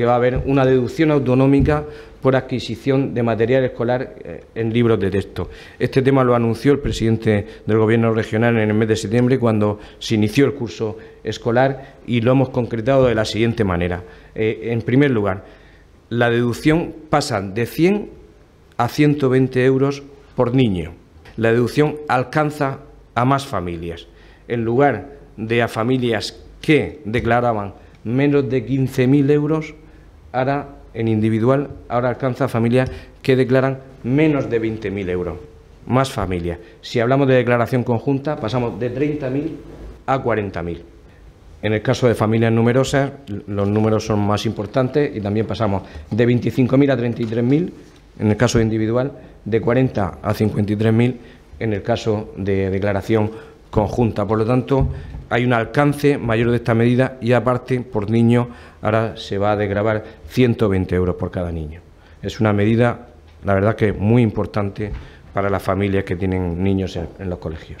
que va a haber una deducción autonómica por adquisición de material escolar eh, en libros de texto. Este tema lo anunció el presidente del Gobierno regional en el mes de septiembre cuando se inició el curso escolar y lo hemos concretado de la siguiente manera. Eh, en primer lugar, la deducción pasa de 100 a 120 euros por niño. La deducción alcanza a más familias. En lugar de a familias que declaraban menos de 15.000 euros, ahora en individual, ahora alcanza familias que declaran menos de 20.000 euros, más familias. Si hablamos de declaración conjunta, pasamos de 30.000 a 40.000. En el caso de familias numerosas, los números son más importantes y también pasamos de 25.000 a 33.000, en el caso individual, de 40 a 53.000, en el caso de declaración conjunta. Por lo tanto, hay un alcance mayor de esta medida y aparte por niño ahora se va a desgravar 120 euros por cada niño. Es una medida, la verdad que muy importante para las familias que tienen niños en, en los colegios.